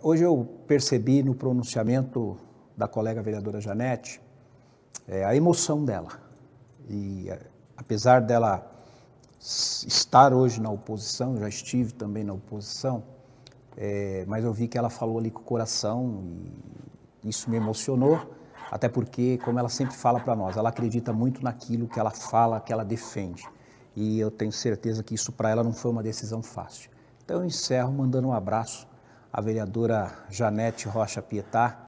Hoje eu percebi no pronunciamento da colega vereadora Janete é, a emoção dela. E é, apesar dela estar hoje na oposição, já estive também na oposição, é, mas eu vi que ela falou ali com o coração e isso me emocionou, até porque, como ela sempre fala para nós, ela acredita muito naquilo que ela fala, que ela defende. E eu tenho certeza que isso para ela não foi uma decisão fácil. Então eu encerro mandando um abraço à vereadora Janete Rocha Pietá,